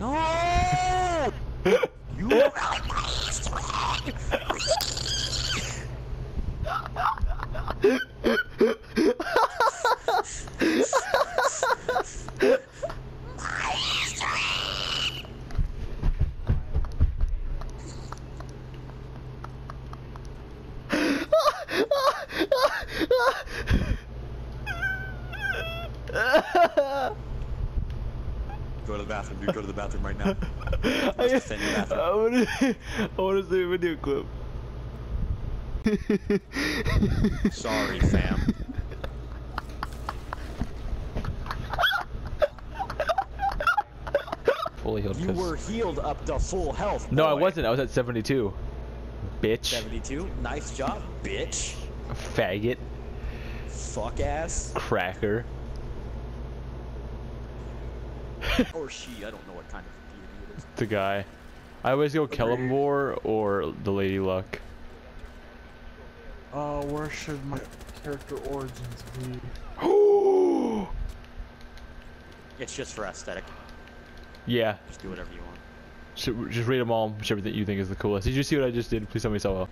No! you Go to the bathroom, dude. Go to the bathroom right now. I, defend your bathroom. I wanna, I wanna see a video clip. Sorry, fam. Fully healed. You 'cause- were healed up to full health. No, I wasn't. I was at 72. Bitch. 72. Nice job, bitch. Faggot. Fuck ass. Cracker. Or she. I don't know what kind of deity it is. The guy. I always go Agreed. Kellamore or the Lady Luck. Uh, where should my character origins be? It's just for aesthetic. yeah. Just do whatever you want. Should, just read them all, whichever that you think is the coolest. Did you see what I just did? Please tell me so well.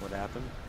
What happened?